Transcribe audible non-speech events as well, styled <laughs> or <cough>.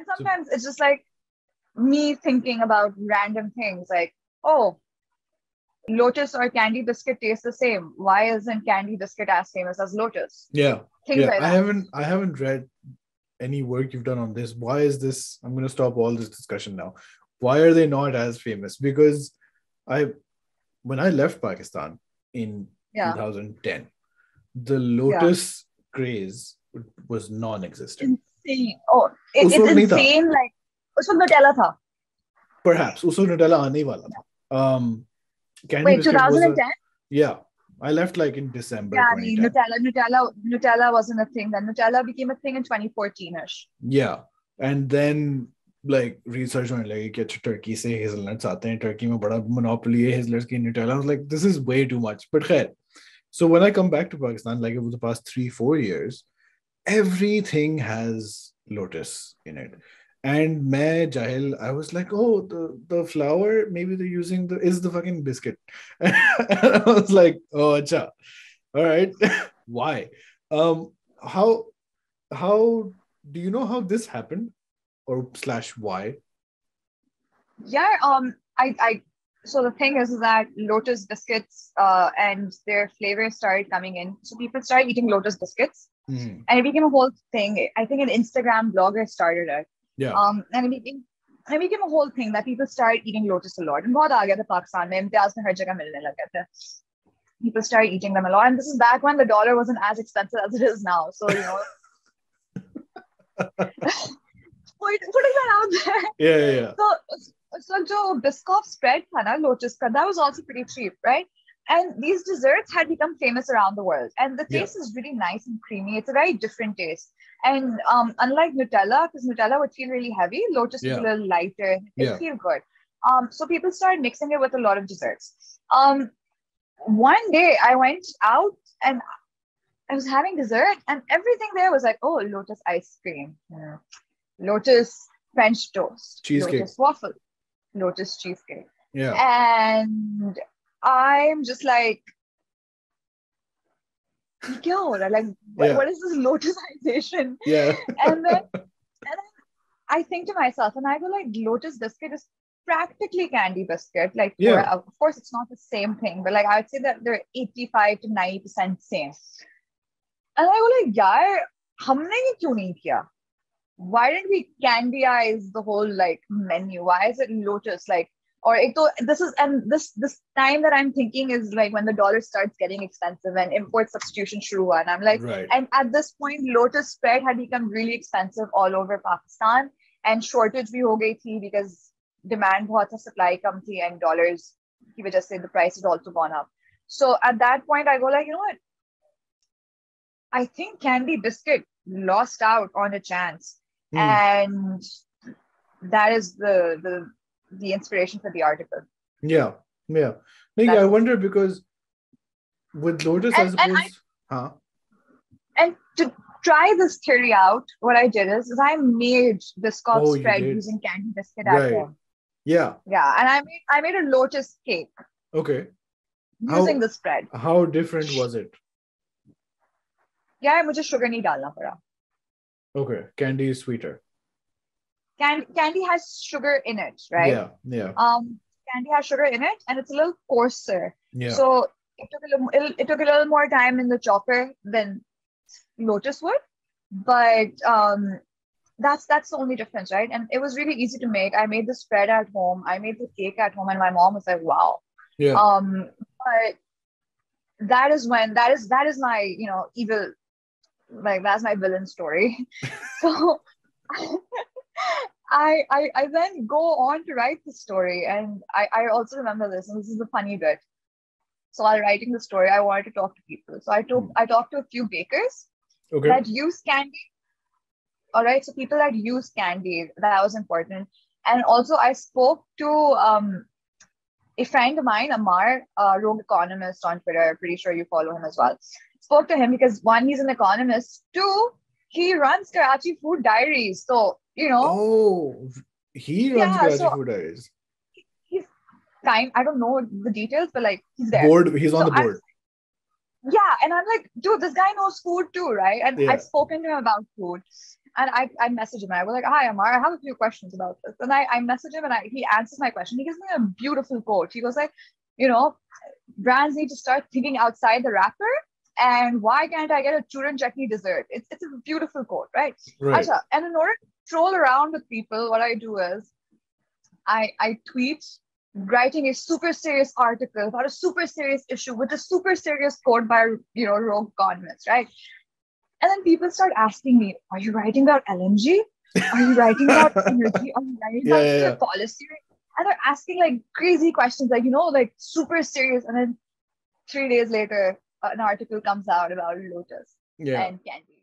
And sometimes so, it's just like me thinking about random things like, oh, Lotus or Candi biscuit taste the same. Why isn't Candi biscuit as famous as Lotus? Yeah. Things yeah. Like I haven't I haven't read any work you've done on this. Why is this? I'm gonna stop all this discussion now. Why are they not as famous? Because I when I left Pakistan in yeah. 2010, the Lotus yeah. craze was non-existent. Insane. Oh, it, it's insane. Like उसमें Nutella था. Perhaps उसमें Nutella आने वाला था. Um, Candy Wait, 2010? A, yeah. I left like in December. Yeah, Nutella, Nutella, Nutella wasn't a thing then. Nutella became a thing in 2014ish. Yeah, and then like research होने लगी कि अच्छा Turkey से hazelnuts आते हैं Turkey में बड़ा monopoly है हेजलनट्स की Nutella I was like this is way too much but खैर so when I come back to Pakistan like over the past 3 4 years everything has lotus in it. And मैं jahil I was like oh the the flour maybe they're using the is the fucking biscuit. <laughs> And I was like oh acha. All right. <laughs> Why? Um how how do you know how this happened? Or slash why? Yeah um I I so the thing is, is that lotus biscuits uh, and their flavors started coming in so people started eating lotus biscuits mm. and it became a whole thing i think an instagram blogger started it yeah. Um, and it became, and it became a whole thing that people started eating lotus a lot. And बहुत आ गया था पाकिस्तान में इम्तियाज में हर जगह मिलने लग गए थे. People started eating them a lot. And this is back when the dollar wasn't as expensive as it is now. So, you know. <laughs> <laughs> putting that out there. Yeah, yeah, yeah. So, so जो Biscoff spread tha na, lotus ka, that was also pretty cheap, right? And these desserts had become famous around the world. And the taste yeah. is really nice and creamy. It's a very different taste. And um, unlike Nutella, because Nutella would feel really heavy, lotus yeah. a little lighter. It yeah. feel good. Um, so people started mixing it with a lot of desserts. Um, one day I went out and I was having dessert, and everything there was like, oh, lotus ice cream, yeah. lotus French toast, cheesecake, lotus waffle, Lotus Cheesecake. Yeah. And I'm just like, like what, yeah. what is this lotusization? Yeah. <laughs> and then and I think to myself, and I go like, lotus biscuit is practically Candi biscuit. Like, yeah. For, of course, it's not the same thing, but like I would say that they're 85 to 90 percent same. And I go like, yeah, हमने ये क्यों नहीं किया why didn't we candyize the whole like menu? Why is it lotus? Like or this is and this this time that I'm thinking is like when the dollar starts getting expensive and import substitution shuru and I'm like right. and at this point lotus spread had become really expensive all over Pakistan and shortage gayi thi because demand bahut tha supply kam thi and dollars ki wajah se the price has also gone up so at that point I go like you know what I think Candi biscuit lost out on a chance mm. and that is the the the inspiration for the article. Yeah, yeah. Like, I wonder because with Lotus, and, I suppose. And, I, huh? and to try this theory out, what I did is, is I made biscoff oh, spread using Candi biscuit right. at home. Yeah. Yeah, and I made I made a lotus cake. Okay. Using how, the spread. How different was it? Yeah, i sugar नहीं डालना Okay, Candi is sweeter Candi Candi has sugar in it, right? Yeah, yeah. Um, Candi has sugar in it, and it's a little coarser. Yeah. So it took a little, it, it took a little more time in the chopper than Lotus would, but um, that's that's the only difference, right? And it was really easy to make. I made the spread at home. I made the cake at home, and my mom was like, "Wow." Yeah. Um, but that is when that is that is my you know evil, like that's my villain story. <laughs> so. <laughs> I, I I then go on to write the story, and I, I also remember this, and this is the funny bit. So while writing the story, I wanted to talk to people. So I took mm. I talked to a few bakers okay. that use Candi. All right, so people that use Candi that was important, and also I spoke to um, a friend of mine, Amar, a rogue economist on Twitter. I'm Pretty sure you follow him as well. Spoke to him because one, he's an economist. Two, he runs Karachi Food Diaries. So you know. Oh, he runs yeah, Karachi so Food Diaries. He's kind. I don't know the details, but like he's there. Board. He's on so the board. I'm, yeah, and I'm like, dude, this guy knows food too, right? And yeah. I've spoken to him about food, And I, I message him and I was like, Hi, Amar, I have a few questions about this. And I, I message him and I, he answers my question. He gives me a beautiful quote. He goes like, you know, brands need to start thinking outside the wrapper. And why can't I get a churan chutney dessert? It's, it's a beautiful quote, right? Right. And in order to troll around with people, what I do is I, I tweet writing a super serious article about a super serious issue with a super serious quote by you know rogue economists, right? And then people start asking me, "Are you writing about LNG? Are you writing about <laughs> energy? Are you writing Yeah, about yeah, yeah. policy?" And they're asking like crazy questions, like you know, like super serious. And then three days later, an article comes out about Lotus Yeah. and Candi.